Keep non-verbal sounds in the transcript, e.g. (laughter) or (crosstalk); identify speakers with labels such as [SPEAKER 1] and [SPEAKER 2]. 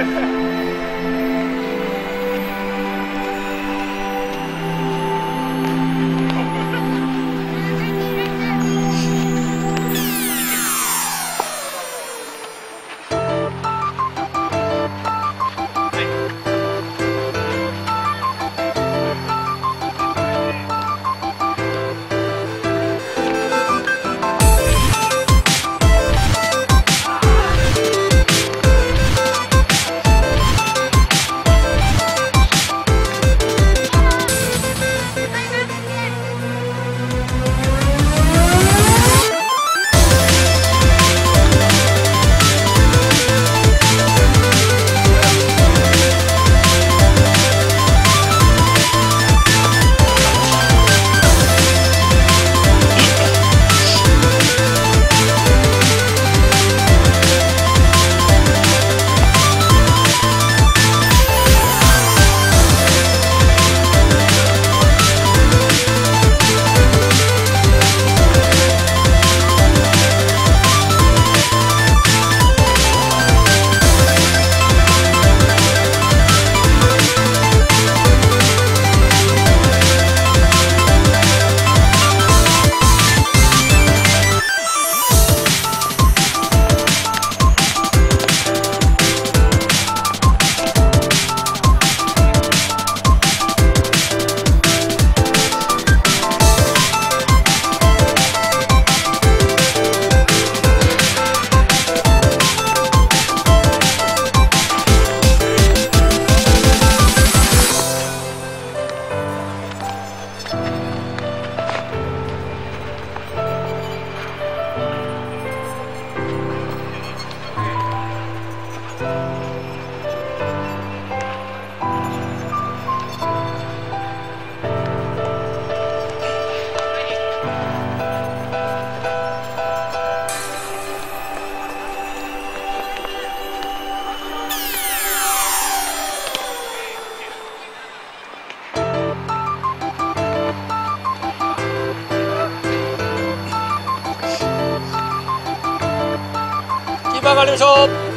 [SPEAKER 1] Thank (laughs) you.
[SPEAKER 2] 빗방아리면서